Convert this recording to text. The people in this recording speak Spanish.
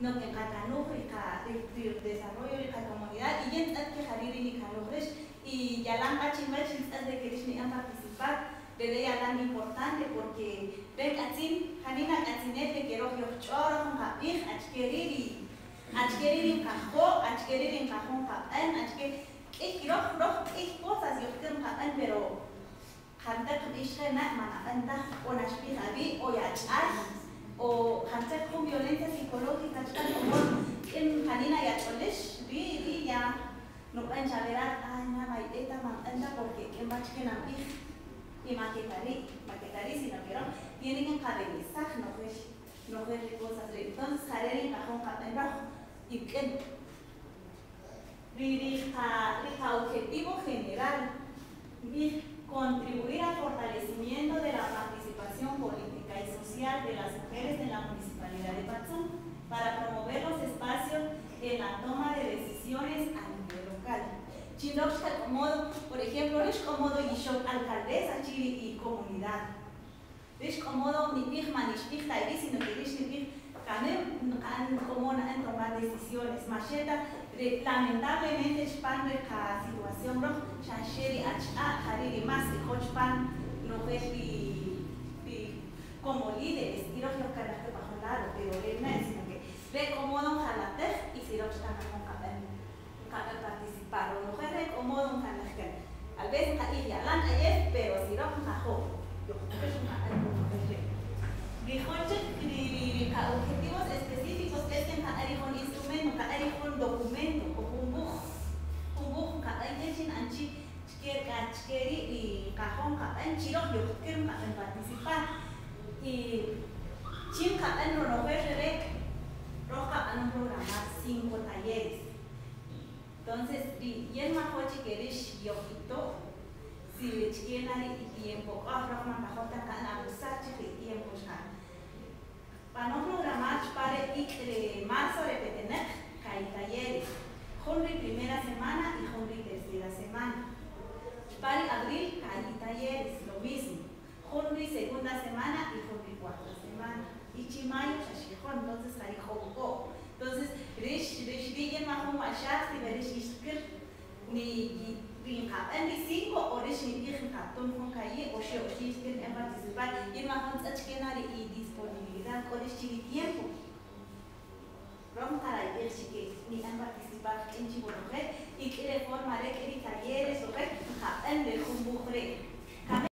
no que Catanú, el desarrollo de la comunidad, y ya que Hariri ni Calogres, y ya la Hachimach, de que ni han participar, pero ya tan importante porque ven así, Hanina Katinete, que rojo con achkeriri cajo, capán, achkeriri, ich rojo, rojo, cosas, yo pero Habi, o Yachar, o hantak con violencia psicológica en ya no pueden saber ay na mai eta man anda porque y maquetari maquetari si no quiero tienen que cadenizar no es no es cosas entonces haré el cajón capendo y que dirija objetivo general en la Municipalidad de Patzún para promover los espacios en la toma de decisiones a nivel local. Chinoxta Comodo, por ejemplo, Rish Comodo y Shok alcaldesa y comunidad. Rish Comodo ni Pijma ni Shpijta y sino que Rish ni como en tomar decisiones. Macheta, lamentablemente, Span de la situación, ¿no? Shasheri, Hacha, Hariri, más, y Hochpan, no es como líderes, y los que bajo el lado, pero él no es, sino que ve cómo don Jalatej y si los están con participar, o no es cómo don Jalatej. A veces ahí ya lan ayer, pero si no jajo, yo creo que es una objetivos específicos es que hay un instrumento, hay un documento, o un bujo, un bujo, hay que anchi, que kachkeri y cajón, hay chiro, yo quiero participar. Y Chim Kapan no fue roja han programar cinco talleres. Entonces, y el mahochi que eres yojito, si le chiquena y tiempo, ah, roja majota kan abusar chique tiempo shan. Para no programar para y marzo repetener, hay talleres. Junri primera semana y junri tercera semana. Para abril hay talleres, lo mismo. Junri segunda semana y Junri cuarta semana. Y Chimayo Shashihon, entonces ahí Jobo. Entonces, Rish, Rish, Diyan Mahum Ashak, si Rish Ishkir, ni Rinka, ni cinco, o Rish ni Rinka, Tom Hong Kaye, o She, o She Ishkir, en participar, y Mahum Tzachkenari y disponibilidad, o Rish Chiri tiempo. Rom para ir que ni han participado en Chibonoje, y que de forma de que talleres, o que, en el Jumbubre.